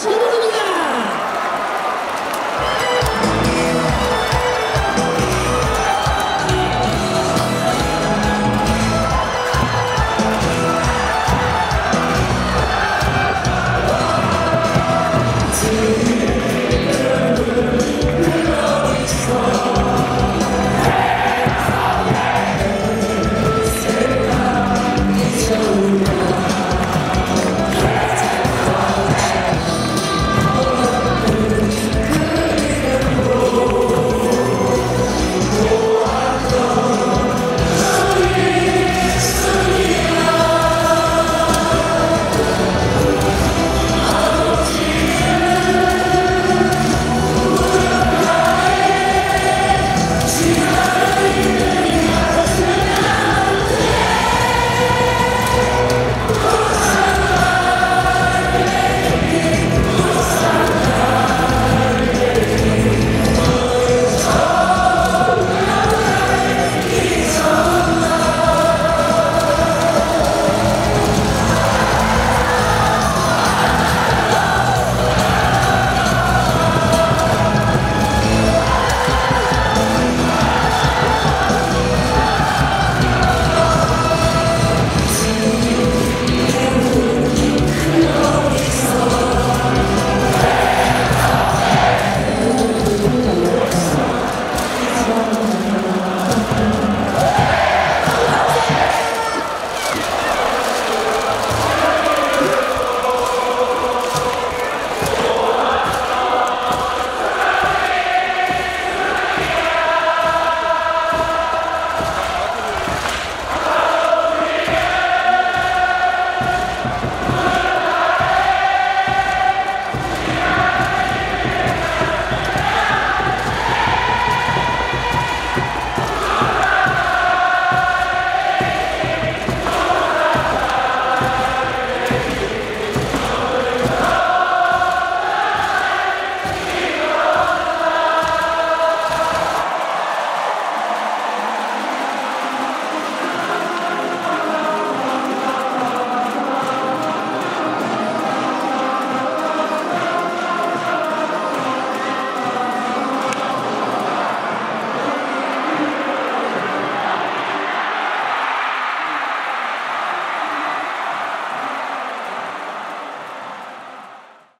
cheating